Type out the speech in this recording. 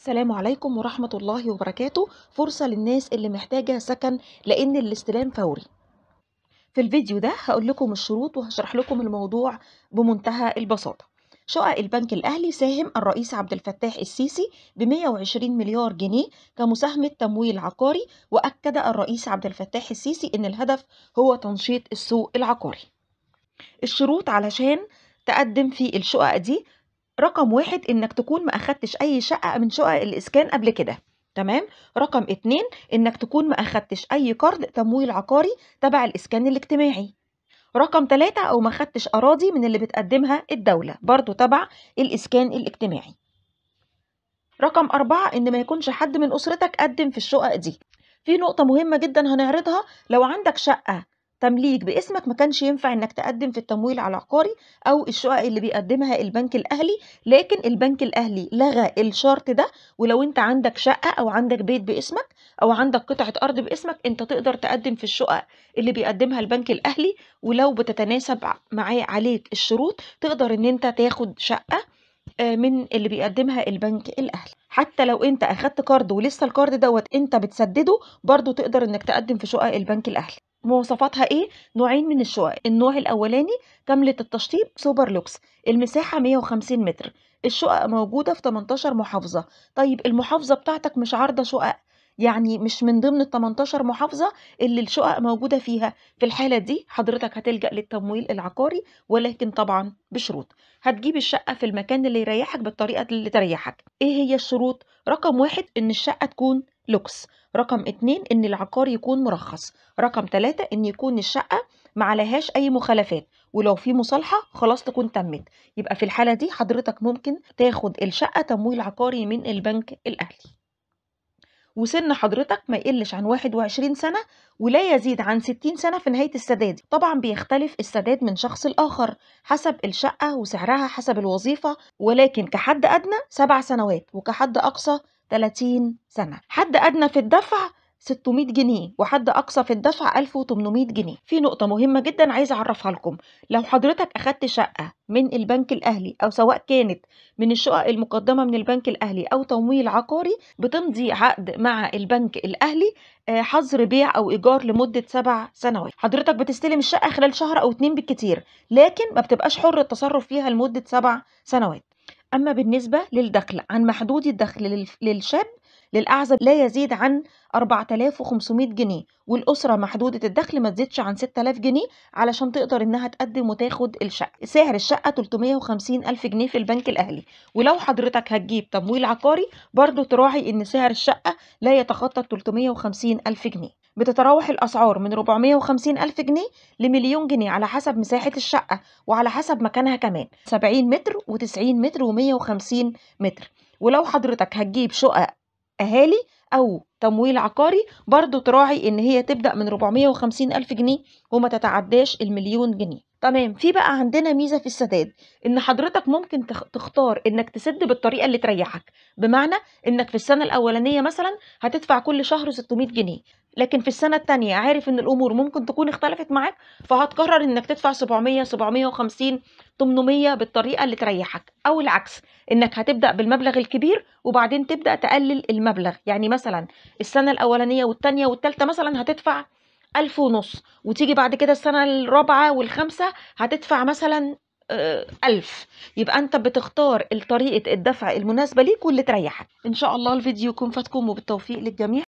السلام عليكم ورحمة الله وبركاته. فرصة للناس اللي محتاجة سكن لأن الاستلام فوري. في الفيديو ده هقول لكم الشروط وهشرح لكم الموضوع بمنتهى البساطة. شقق البنك الأهلي ساهم الرئيس عبد الفتاح السيسي ب 120 مليار جنيه كمساهمة تمويل عقاري وأكد الرئيس عبد الفتاح السيسي إن الهدف هو تنشيط السوق العقاري. الشروط علشان تقدم في الشقق دي رقم واحد إنك تكون ما أخدتش أي شقة من شقق الإسكان قبل كده تمام؟ رقم اتنين إنك تكون ما أخدتش أي قرض تمويل عقاري تبع الإسكان الاجتماعي. رقم ثلاثة أو ما أخدتش أراضي من اللي بتقدمها الدولة برضو تبع الإسكان الاجتماعي. رقم أربعة إن ما يكونش حد من أسرتك قدم في الشقق دي. في نقطة مهمة جدا هنعرضها لو عندك شقة تمليك باسمك ما كانش ينفع إنك تقدم في التمويل العقاري أو الشقق اللي بيقدمها البنك الأهلي لكن البنك الأهلي لغى الشرط ده ولو أنت عندك شقة أو عندك بيت باسمك أو عندك قطعة أرض باسمك أنت تقدر تقدم في الشقق اللي بيقدمها البنك الأهلي ولو بتتناسب معاه عليك الشروط تقدر إن أنت تاخد شقة من اللي بيقدمها البنك الأهلي. حتى لو أنت أخدت كارد ولسه الكارد دوت أنت بتسدده برضو تقدر إنك تقدم في شقق البنك الأهلي. مواصفاتها إيه؟ نوعين من الشقق. النوع الأولاني كامله التشطيب سوبر لوكس. المساحة 150 متر. الشقق موجودة في 18 محافظة. طيب المحافظة بتاعتك مش عارضة شقق؟ يعني مش من ضمن ال 18 محافظة اللي الشقق موجودة فيها. في الحالة دي حضرتك هتلجأ للتمويل العقاري ولكن طبعا بشروط. هتجيب الشقة في المكان اللي يريحك بالطريقة اللي تريحك. إيه هي الشروط؟ رقم واحد إن الشقة تكون لوكس. رقم اتنين إن العقار يكون مرخص. رقم تلاتة إن يكون الشقة معلهاش أي مخالفات. ولو في مصالحة خلاص تكون تمت. يبقى في الحالة دي حضرتك ممكن تاخد الشقة تمويل عقاري من البنك الأهلي. وسن حضرتك ما يقلش عن 21 سنة ولا يزيد عن 60 سنة في نهاية السداد. طبعا بيختلف السداد من شخص لآخر حسب الشقة وسعرها حسب الوظيفة. ولكن كحد أدنى سبع سنوات وكحد أقصى 30 سنة. حد أدنى في الدفع 600 جنيه وحد أقصى في الدفع 1800 جنيه. في نقطة مهمة جدا عايزة أعرفها لكم. لو حضرتك أخدت شقة من البنك الأهلي أو سواء كانت من الشقق المقدمة من البنك الأهلي أو تمويل عقاري بتمضي عقد مع البنك الأهلي حظر بيع أو إيجار لمدة سبع سنوات. حضرتك بتستلم الشقة خلال شهر أو اتنين بالكتير لكن ما بتبقاش حر التصرف فيها لمدة سبع سنوات. أما بالنسبة للدخل عن محدود الدخل للشاب للأعزب لا يزيد عن 4500 جنيه والأسرة محدودة الدخل ما تزيدش عن 6000 جنيه علشان تقدر إنها تقدم وتاخد الشقة. سعر الشقة 350 ألف جنيه في البنك الأهلي. ولو حضرتك هتجيب تمويل عقاري برضو تراعي إن سعر الشقة لا يتخطى 350 ألف جنيه. بتتراوح الأسعار من 450 ألف جنيه لمليون جنيه على حسب مساحة الشقة وعلى حسب مكانها كمان. 70 متر و90 متر و150 متر. ولو حضرتك هتجيب شقق أهالي أو تمويل عقاري برضو تراعي إن هي تبدأ من 450 ألف جنيه وما تتعداش المليون جنيه. تمام. في بقى عندنا ميزة في السداد إن حضرتك ممكن تختار إنك تسد بالطريقة اللي تريحك. بمعنى إنك في السنة الأولانية مثلا هتدفع كل شهر 600 جنيه. لكن في السنة التانية عارف إن الأمور ممكن تكون اختلفت معاك فهتقرر إنك تدفع 700 750 800 بالطريقة اللي تريحك أو العكس إنك هتبدأ بالمبلغ الكبير وبعدين تبدأ تقلل المبلغ. يعني مثلا السنة الأولانية والتانية والتالتة مثلا هتدفع ألف ونص وتيجي بعد كده السنة الرابعة والخامسة هتدفع مثلا ألف. يبقى أنت بتختار طريقة الدفع المناسبة ليك واللي تريحك. إن شاء الله الفيديو يكون فاتكم وبالتوفيق للجميع.